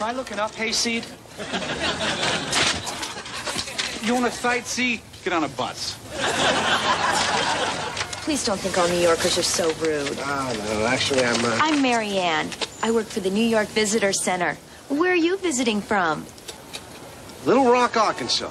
try looking up Hayseed? You want to sightsee? Get on a bus. Please don't think all New Yorkers are so rude. Oh, no, actually, I'm, uh... I'm Marianne. I work for the New York Visitor Center. Where are you visiting from? Little Rock, Arkansas.